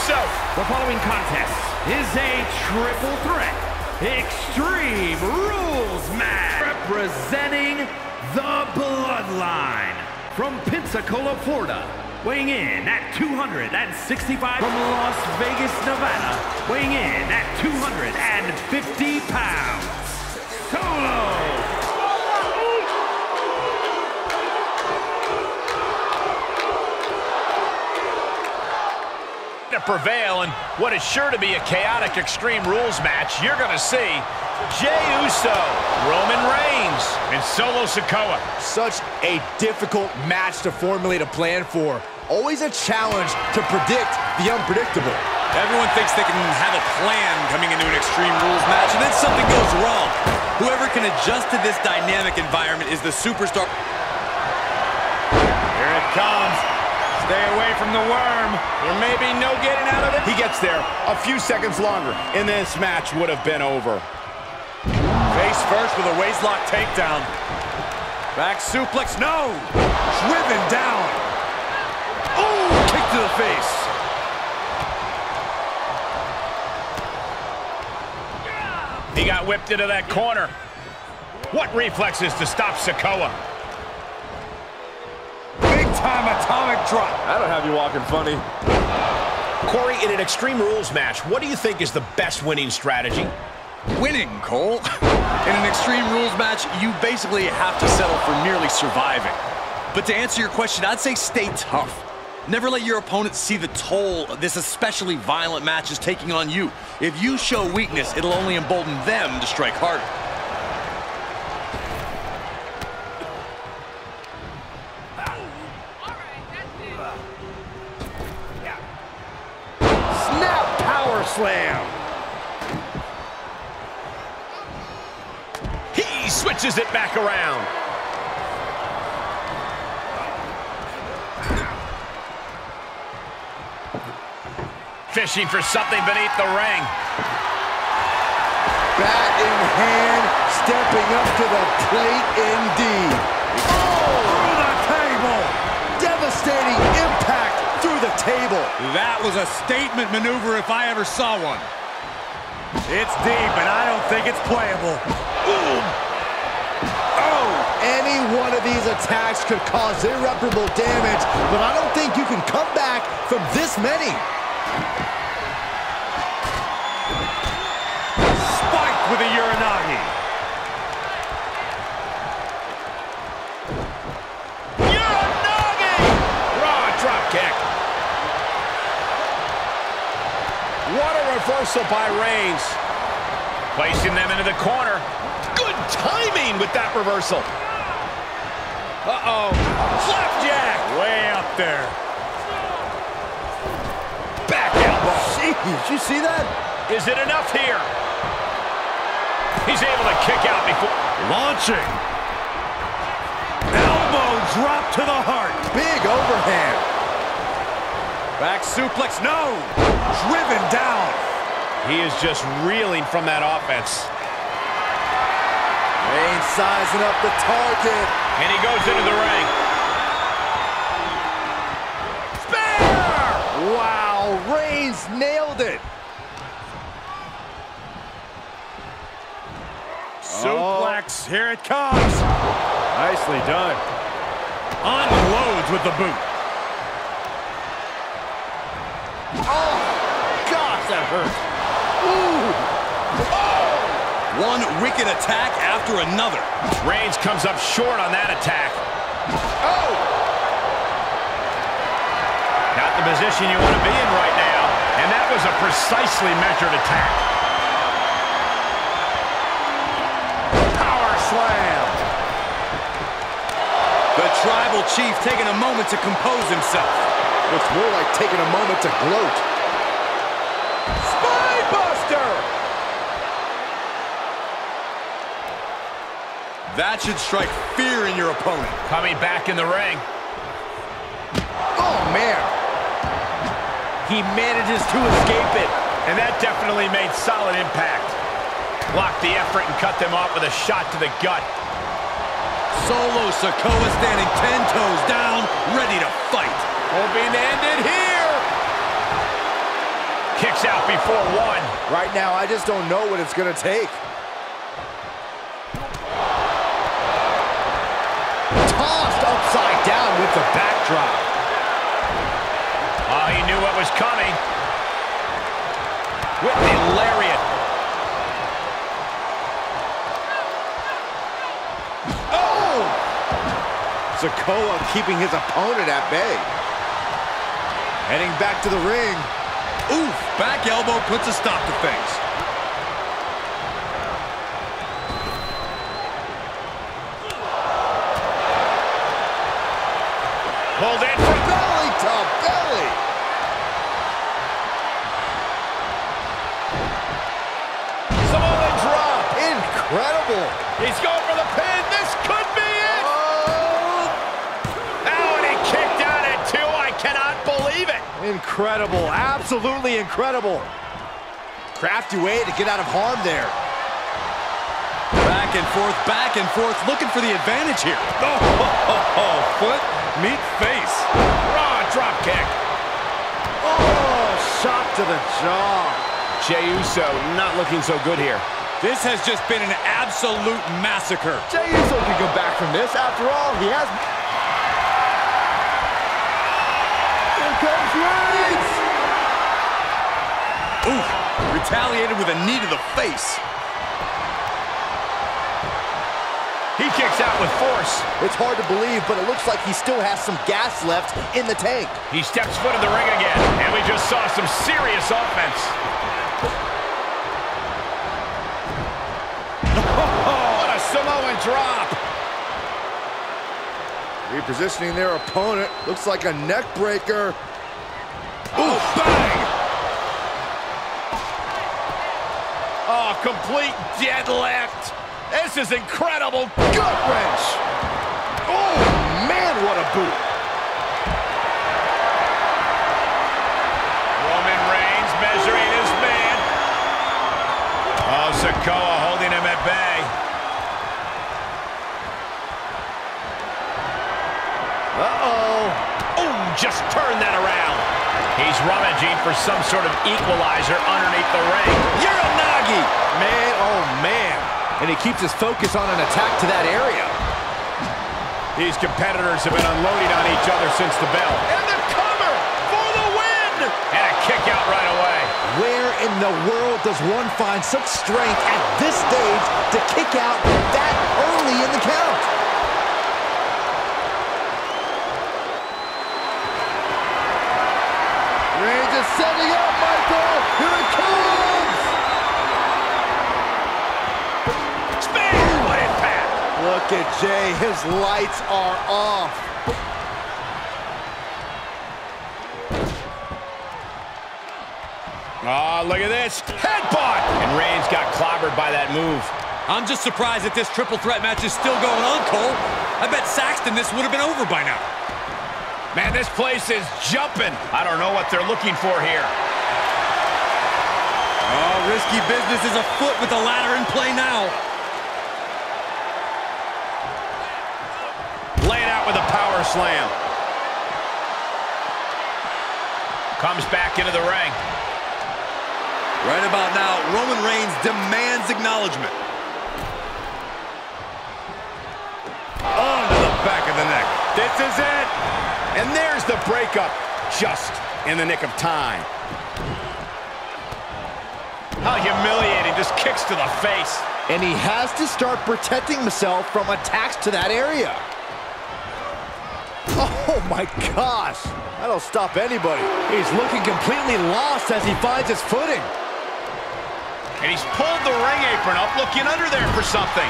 Uso. The following contest is a triple threat Extreme Rules match representing the Bloodline from Pensacola, Florida. Weighing in at 265 from Las Vegas, Nevada. Weighing in at 250 pounds. Solo to prevail in what is sure to be a chaotic Extreme Rules match, you're going to see Jey Uso, Roman Reigns, and Solo Sikoa. Such a difficult match to formulate a plan for. Always a challenge to predict the unpredictable. Everyone thinks they can have a plan coming into an Extreme Rules match, and then something goes wrong. Whoever can adjust to this dynamic environment is the superstar. Here it comes. Stay away from the worm. There may be no getting out of it. He gets there a few seconds longer, and this match would have been over. Face first with a waistlock takedown. Back suplex, no! Driven down. Oh, kick to the face. He got whipped into that corner. What reflexes to stop Sikoa? Time atomic drop. That'll have you walking funny. Corey, in an Extreme Rules match, what do you think is the best winning strategy? Winning, Cole. In an Extreme Rules match, you basically have to settle for merely surviving. But to answer your question, I'd say stay tough. Never let your opponent see the toll this especially violent match is taking on you. If you show weakness, it'll only embolden them to strike harder. Back around. Fishing for something beneath the ring. Bat in hand, stepping up to the plate indeed. Oh, through the table. Devastating impact through the table. That was a statement maneuver if I ever saw one. It's deep, and I don't think it's playable. Boom. One of these attacks could cause irreparable damage, but I don't think you can come back from this many. Spiked with a Uranage. Uranage! Raw drop kick. What a reversal by Reigns. Placing them into the corner. Good timing with that reversal. Uh-oh. Flapjack. Way up there. Back elbow. Jeez, you see that? Is it enough here? He's able to kick out before... Launching. Elbow drop to the heart. Big overhand. Back suplex, no. Driven down. He is just reeling from that offense. Reigns sizing up the target. And he goes into the ring. Spear! Wow, Reigns nailed it. Suplex, oh. here it comes. Nicely done. Unloads with the boot. Oh, gosh, that hurt. Ooh. One wicked attack after another. Reigns comes up short on that attack. Oh! Not the position you want to be in right now. And that was a precisely measured attack. Power slam. The Tribal Chief taking a moment to compose himself. Looks more like taking a moment to gloat. That should strike fear in your opponent. Coming back in the ring. Oh, man. He manages to escape it. And that definitely made solid impact. Blocked the effort and cut them off with a shot to the gut. Solo Sikoa standing ten toes down, ready to fight. Hoping to end it here. kicks out before one. Right now, I just don't know what it's going to take. Tossed upside down with the backdrop. Oh, he knew what was coming. With the lariat. Oh! Sikoa keeping his opponent at bay. Heading back to the ring. Oof, back elbow puts a stop to things. Pulled in from Belly to belly. Samoa drop. Incredible. He's going for the pin. This could be it. Oh! Oh, and he kicked out at two. I cannot believe it. Incredible. Absolutely incredible. Crafty way to get out of harm there. Back and forth, back and forth, looking for the advantage here. Oh, foot meet face. Raw drop kick. Oh, shot to the jaw. Jey Uso not looking so good here. This has just been an absolute massacre. Jey Uso can come back from this. After all, he has... Here comes Reigns! Oof, retaliated with a knee to the face. He kicks out with force. It's hard to believe, but it looks like he still has some gas left in the tank. He steps foot in the ring again, and we just saw some serious offense. What a Samoan drop. Repositioning their opponent. Looks like a neck breaker. Ooh, bang! Oh, complete deadlift. This is incredible. Gut wrench. Oh, man, what a boot. Oh, holding him at bay. Uh-oh. Oh, just turn that around. He's rummaging for some sort of equalizer underneath the ring. Uranage. Man, oh, man. And he keeps his focus on an attack to that area. These competitors have been unloading on each other since the bell. And the cover for the win! And a kick out right in the world does one find such strength at this stage to kick out that early in the count? Reigns is setting up, Michael! Here it comes! Spin! What impact! Look at Jey, his lights are off. Oh, look at this. Headbutt! And Reigns got clobbered by that move. I'm just surprised that this triple threat match is still going on, Cole. I bet Saxton this would have been over by now. Man, this place is jumping. I don't know what they're looking for here. Oh, risky business is afoot with the ladder in play now. Lay it out with a power slam. Comes back into the ring. Right about now, Roman Reigns demands acknowledgement. Onto the back of the neck. This is it. And there's the breakup, just in the nick of time. How humiliating. Just kicks to the face. And he has to start protecting himself from attacks to that area. Oh my gosh. That'll stop anybody. He's looking completely lost as he finds his footing. And he's pulled the ring apron up, looking under there for something.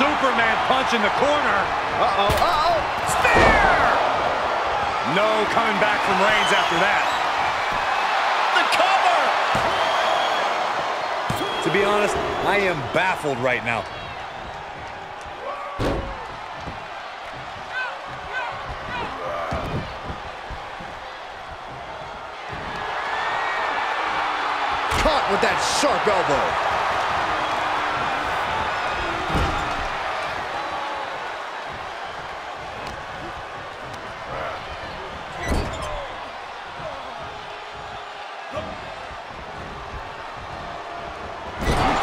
Superman punch in the corner. Uh-oh, uh-oh. Spear! No coming back from Reigns after that. The cover! To be honest, I am baffled right now. Caught with that sharp elbow.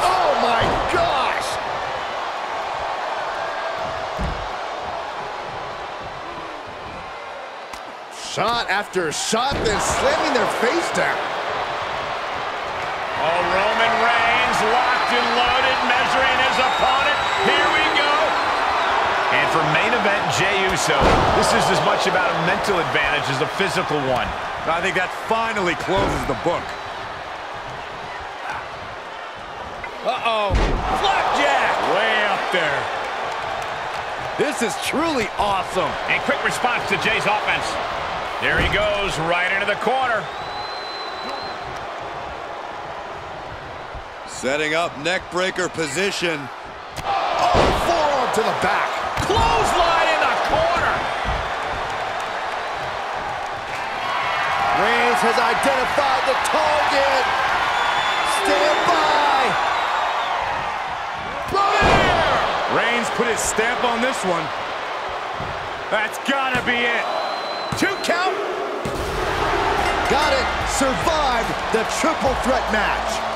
Oh, shot after shot, then slamming their face down. Oh, Roman Reigns locked and loaded, measuring his opponent. Here we go. And for main event, Jey Uso, this is as much about a mental advantage as a physical one. I think that finally closes the book. Uh-oh. Flapjack! Way up there. This is truly awesome. And quick response to Jey's offense. There he goes, right into the corner. Setting up neck breaker position. Oh, forearm to the back. Clothesline in the corner. Reigns has identified the target. Stand by. Boom! Reigns put his stamp on this one. That's gotta be it. Two count. Got it. Survived the triple threat match.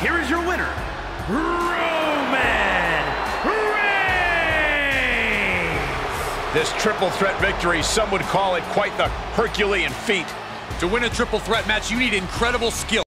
Here is your winner, Roman Reigns. This triple threat victory, some would call it quite the Herculean feat. To win a triple threat match, you need incredible skill.